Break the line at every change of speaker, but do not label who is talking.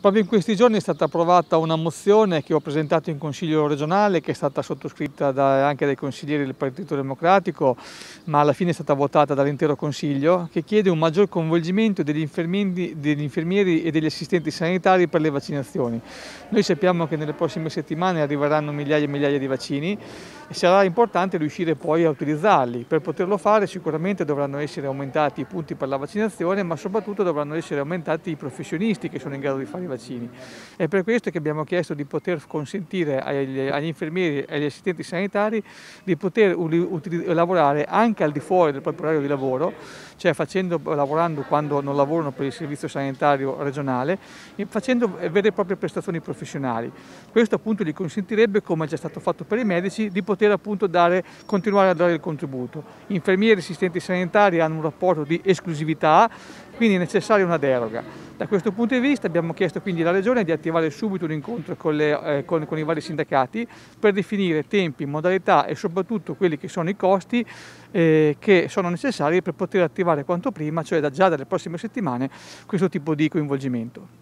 Proprio in questi giorni è stata approvata una mozione che ho presentato in Consiglio regionale, che è stata sottoscritta da, anche dai consiglieri del Partito Democratico, ma alla fine è stata votata dall'intero Consiglio, che chiede un maggior coinvolgimento degli infermieri, degli infermieri e degli assistenti sanitari per le vaccinazioni. Noi sappiamo che nelle prossime settimane arriveranno migliaia e migliaia di vaccini e sarà importante riuscire poi a utilizzarli. Per poterlo fare sicuramente dovranno essere aumentati i punti per la vaccinazione, ma soprattutto dovranno essere aumentati i professionisti che sono in grado di fare vaccini. È per questo che abbiamo chiesto di poter consentire agli, agli infermieri e agli assistenti sanitari di poter lavorare anche al di fuori del proprio orario di lavoro, cioè facendo, lavorando quando non lavorano per il servizio sanitario regionale, facendo vere e proprie prestazioni professionali. Questo appunto gli consentirebbe, come è già stato fatto per i medici, di poter appunto dare, continuare a dare il contributo. Infermieri e assistenti sanitari hanno un rapporto di esclusività, quindi è necessaria una deroga. Da questo punto di vista abbiamo chiesto quindi alla Regione di attivare subito un incontro con, le, eh, con, con, i vari sindacati per definire tempi, modalità e soprattutto quelli che sono i costi eh, che sono necessari per poter attivare quanto prima, cioè da, già dalle prossime settimane, questo tipo di coinvolgimento.